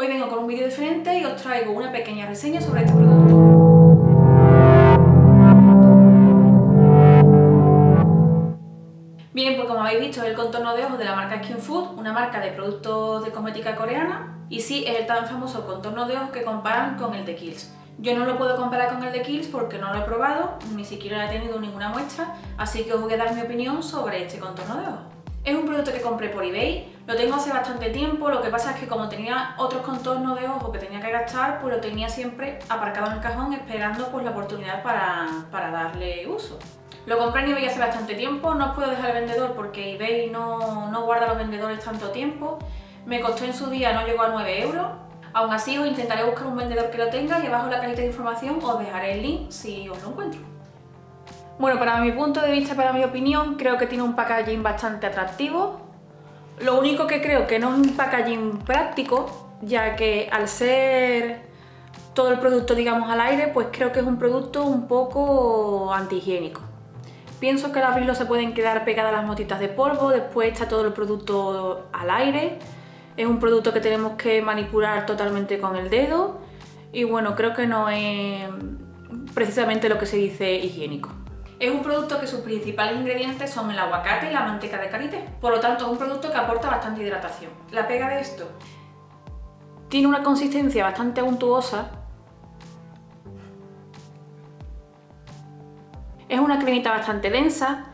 Hoy vengo con un vídeo diferente y os traigo una pequeña reseña sobre este producto. Bien, pues como habéis visto es el contorno de ojos de la marca Skin Food, una marca de productos de cosmética coreana y sí, es el tan famoso contorno de ojos que comparan con el de Kiehl's. Yo no lo puedo comparar con el de Kiehl's porque no lo he probado, ni siquiera he tenido ninguna muestra, así que os voy a dar mi opinión sobre este contorno de ojos. Es un producto que compré por eBay, lo tengo hace bastante tiempo, lo que pasa es que como tenía otros contornos de ojos que tenía que gastar, pues lo tenía siempre aparcado en el cajón esperando pues la oportunidad para, para darle uso. Lo compré en eBay hace bastante tiempo, no os puedo dejar el vendedor porque eBay no, no guarda los vendedores tanto tiempo, me costó en su día, no llegó a 9 euros, Aún así os intentaré buscar un vendedor que lo tenga y abajo en la cajita de información os dejaré el link si os lo encuentro. Bueno, para mi punto de vista, para mi opinión, creo que tiene un packaging bastante atractivo. Lo único que creo que no es un packaging práctico, ya que al ser todo el producto, digamos, al aire, pues creo que es un producto un poco antihigiénico. Pienso que al abrirlo se pueden quedar pegadas las motitas de polvo, después está todo el producto al aire, es un producto que tenemos que manipular totalmente con el dedo y bueno, creo que no es precisamente lo que se dice higiénico. Es un producto que sus principales ingredientes son el aguacate y la manteca de karité, por lo tanto es un producto que aporta bastante hidratación. La pega de esto tiene una consistencia bastante untuosa, es una cremita bastante densa,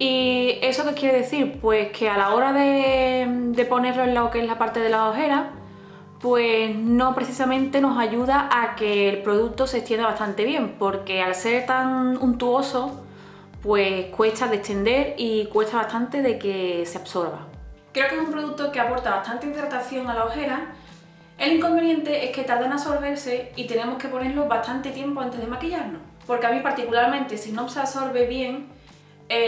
¿Y eso qué quiere decir? Pues que a la hora de, ponerlo en lo que es la parte de la ojera, pues no precisamente nos ayuda a que el producto se extienda bastante bien, porque al ser tan untuoso, pues cuesta de extender y cuesta bastante de que se absorba. Creo que es un producto que aporta bastante hidratación a la ojera. El inconveniente es que tarda en absorberse y tenemos que ponerlo bastante tiempo antes de maquillarnos. Porque a mí particularmente, si no se absorbe bien,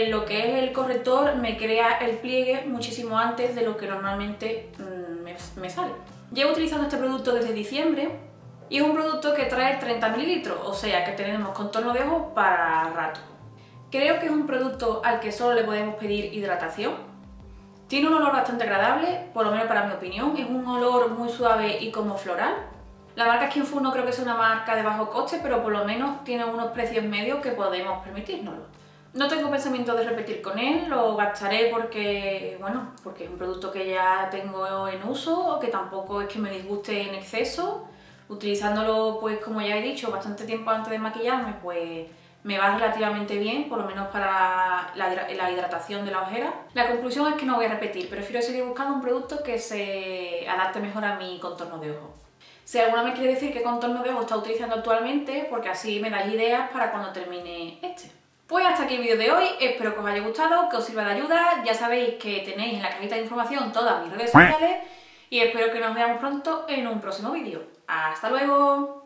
lo que es el corrector me crea el pliegue muchísimo antes de lo que normalmente mm, me, sale. Llevo utilizando este producto desde diciembre y es un producto que trae 30 mililitros, o sea que tenemos contorno de ojo para rato. Creo que es un producto al que solo le podemos pedir hidratación. Tiene un olor bastante agradable, por lo menos para mi opinión, es un olor muy suave y como floral. La marca Skinfood no creo que sea una marca de bajo coste, pero por lo menos tiene unos precios medios que podemos permitirnoslo. No tengo pensamiento de repetir con él, lo gastaré porque, bueno, porque es un producto que ya tengo en uso, que tampoco es que me disguste en exceso. Utilizándolo, pues como ya he dicho, bastante tiempo antes de maquillarme, pues me va relativamente bien, por lo menos para la, hidratación de la ojera. La conclusión es que no voy a repetir, prefiero seguir buscando un producto que se adapte mejor a mi contorno de ojo. Si alguna me quiere decir qué contorno de ojo está utilizando actualmente, porque así me dais ideas para cuando termine este. Pues hasta aquí el vídeo de hoy, espero que os haya gustado, que os sirva de ayuda, ya sabéis que tenéis en la cajita de información todas mis redes sociales y espero que nos veamos pronto en un próximo vídeo. ¡Hasta luego!